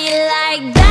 you like that?